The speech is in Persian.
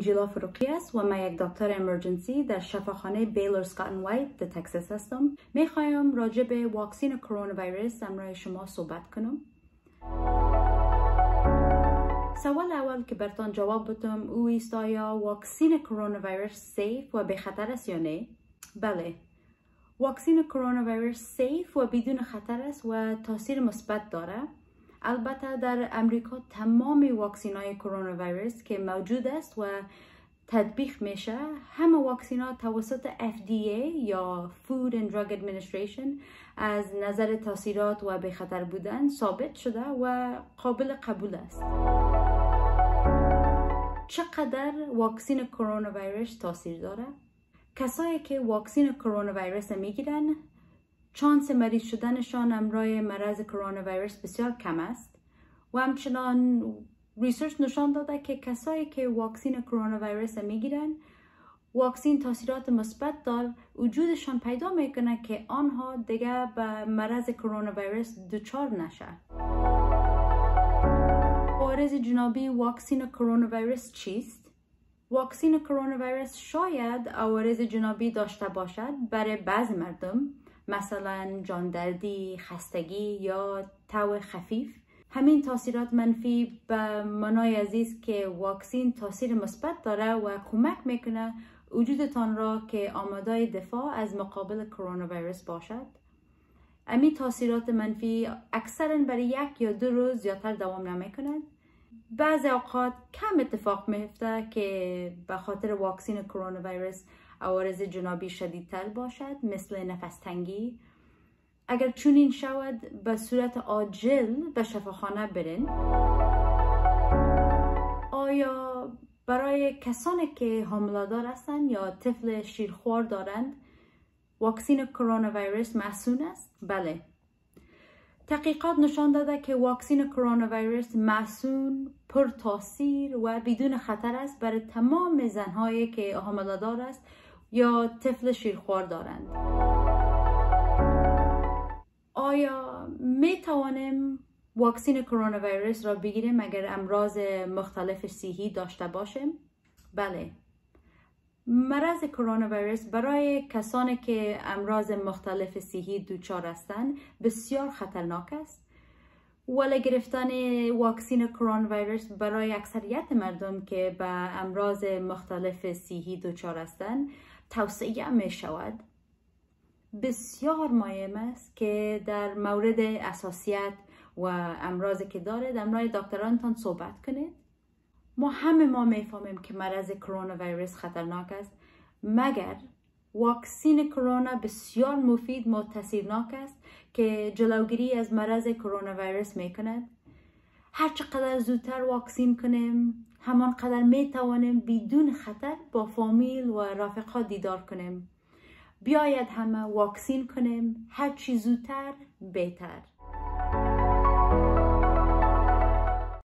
انجیلا فاروقی است و من یک دکتر emergency در شفاخانه Baylor Scott and White در تکساس هستم. می‌خوایم راجع به واکسین کرونا ویروس امرای شما صحبت کنم. سوال اول که برتان جواب بتم او است آیا واکسین کرونا ویروس safe و بی خطر است یا نه؟ بله. واکسین کرونا ویروس safe و بدون خطر است و تاثیر مثبت داره. البته در امریکا تمام واکسین های کرونا ویروس که موجود است و تطبیق میشه همه واکسین ها توسط FDA یا Food and Drug Administration از نظر تاثیرات و به خطر بودن ثابت شده و قابل قبول است چقدر واکسین کرونا ویروس تاثیر داره؟ کسایی که واکسین کرونا ویروس می‌گیرن chance مریض شدنشان امرای مرض کرونا ویروس بسیار کم است و همچنان research نشان داده که کسایی که واکسین کرونا ویروس می‌گیرن واکسین تاثیرات مثبت در وجودشان پیدا می‌کنه که آنها دیگه به مرض کرونا ویروس دچار نشه عوارض جانبی واکسین کرونا ویروس چیست؟ واکسین کرونا ویروس شاید عوارض جانبی داشته باشد برای بعض مردم مثلا جاندردی، خستگی یا تو خفیف. همین تاثیرات منفی به منای عزیز که واکسین تاثیر مثبت داره و کمک می‌کنه وجودتان را که آماده دفاع از مقابل کرونا ویروس باشد. امی تاثیرات منفی اکثرا برای یک یا دو روز زیادتر دوام نمی‌کنند بعضی اوقات کم اتفاق میفته که به خاطر واکسین کرونا ویروس عوارض جنابی شدیدتر باشد مثل نفس تنگی. اگر چونین شود به صورت عاجل به شفاخانه برین. آیا برای کسانی که حاملادار هستند یا طفل شیرخوار دارند واکسین کرونا ویروس محسون است؟ بله. تحقیقات نشان داده که واکسین کرونا ویروس محسون پر تاثیر و بدون خطر است برای تمام زنهایی که حاملادار است یا طفل شیرخوار دارند. آیا می توانیم واکسین کرونا ویروس را بگیریم اگر امراض مختلف صحی داشته باشیم؟ بله. مرض کرونا ویروس برای کسانی که امراض مختلف صحی دچار هستند بسیار خطرناک است. ولی گرفتن واکسین کرونا ویروس برای اکثریت مردم که به امراض مختلف صحی دچار هستند توصیه می شود. بسیار مهم است که در مورد اساسیت و امراض که دارید امرای دکترانتان صحبت کنید. ما همه ما می‌فهمیم که مرض کرونا ویروس خطرناک است مگر واکسین کرونا بسیار مفید و تاثیرناک است که جلوگیری از مرض کرونا ویروس می‌کند؟ هر چقدر زودتر واکسین کنیم همان قدر می توانیم بدون خطر با فامیل و رفقا دیدار کنیم. بیاید همه واکسین کنیم هر چی زودتر بهتر.